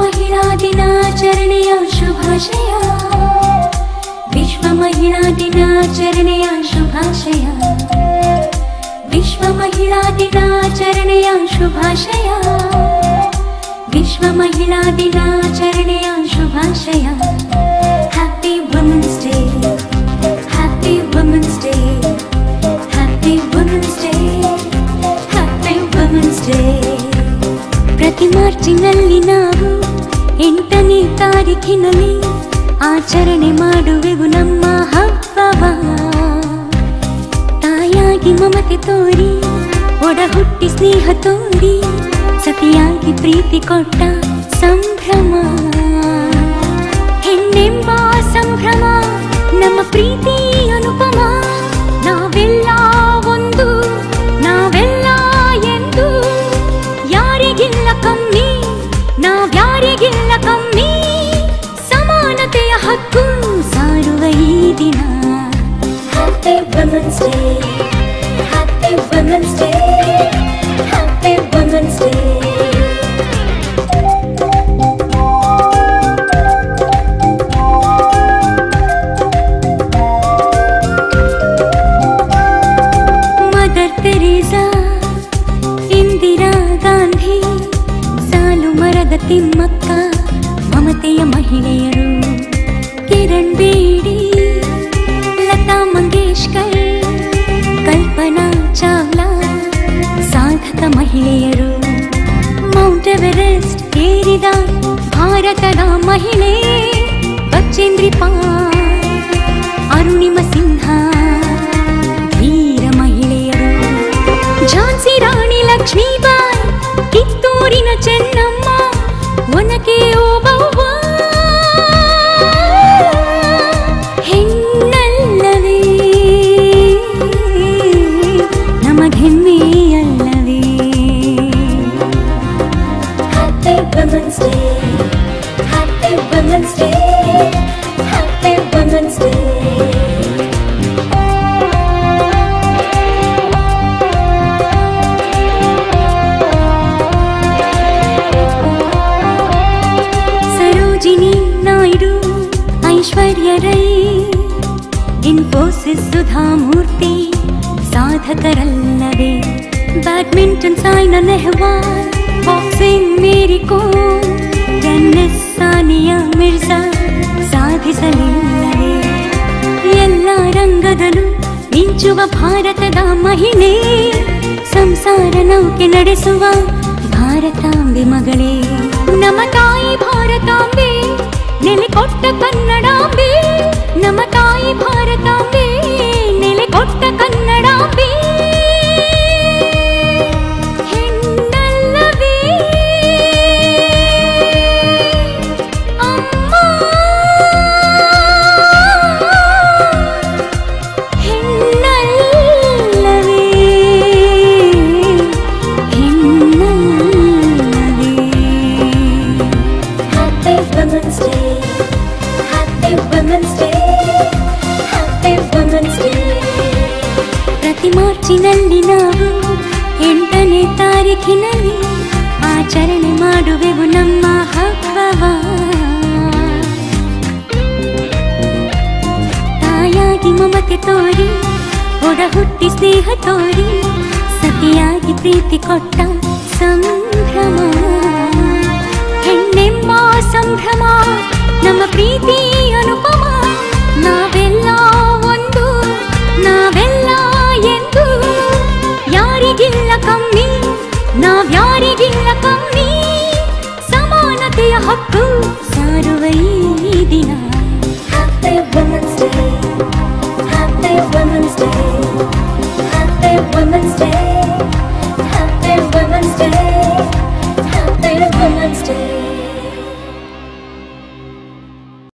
ಮಹಿಳಾ ದಿನಾಚರಣೆಯ ಶುಭಾಶಯ ವಿಶ್ವ ಮಹಿಳಾ ದಿನಾಚರಣೆಯ ಶುಭಾಶಯ ವಿಶ್ವ ಮಹಿಳಾ ದಿನಾಚರಣೆಯ ಶುಭಾಶಯ ವಿಶ್ವ ಮಹಿಳಾ ದಿನಾಚರಣೆಯ ಶುಭಾಶಯ happy women's day happy women's day happy women's day happy women's day ಪ್ರತಿ ಮಾರ್ಚಿನಲ್ಲಿ ನಾವು ತಾರೀಖಿನಲ್ಲಿ ಆಚರಣೆ ಮಾಡುವೆವು ನಮ್ಮ ಹಬ್ಬವ. ತಾಯಾಗಿ ಮಮತೆ ತೋರಿ ಒಡ ಹುಟ್ಟಿ ಸ್ನೇಹ ತೋರಿ, ಸತಿಯಾಗಿ ಪ್ರೀತಿ ಕೊಟ್ಟ ಸಂಭ್ರಮ. ತಿಮ್ಮಕ್ಕ ಮಮತೆಯ ಮಹಿಳೆಯರು ಕಿರಣ್ ಬೇಡಿ ಏರಿದ ಭಾರತದ ಮಹಿಳೆ ಬಚೇಂದ್ರಿ ಪಾಲ್ ಅರುಣಿಮ ಸಿಂಹ ವೀರ ಮಹಿಳೆಯರು ಝಾನ್ಸಿ ರಾಣಿ ಲಕ್ಷ್ಮೀಬಾಯಿ ಕಿತ್ತೂರಿನ ಚೆನ್ನಮ್ಮ ಒನಕೆ ಓಬವ್ವ Women's Day. सरोजिनी नू ऐश्वर्यो सि सुधार्ति साधकरी badminton Saina Nehwal boxing Mary Kom tennis Sania Mirza ಸಾಧಿಸಲಿಲ್ಲವೇ ಎಲ್ಲ ರಂಗದಲ್ಲೂ ಮಿಂಚುವ ಭಾರತದ ಮಹಿಳೆ. ಸಂಸಾರ ನೌಕೆ ನಡೆಸುವ ಭಾರತಾಂಬೆ ಮಗಳೇ. ನಮ್ಮ ತಾಯಿ ಭಾರತಾಂಬೆ, ನೆಲೆ ಕೊಟ್ಟ ಕನ್ನಡಾಂಬೆ. ನಮ್ಮ ತಾಯಿ Bharatambe day happy women's day ಪ್ರತಿ ಮಾರ್ಚಿನಲ್ಲಿ ನಾವು ಎಂಟನೇ ತಾರೀಖಿನಲ್ಲಿ ಆಚರಣೆ ಮಾಡುವೆವು ನಮ್ಮ ಹಬ್ಬವ. ತಾಯಾಗಿ ಮಮತೆ ತೋರಿ ಒಡ ಹುಟ್ಟಿ ಸ್ನೇಹ ತೋರಿ, ಸತಿಯಾಗಿ ಪ್ರೀತಿ ಕೊಟ್ಟ ಸಂಭ್ರಮ Happy Women's Day. Happy Women's Day.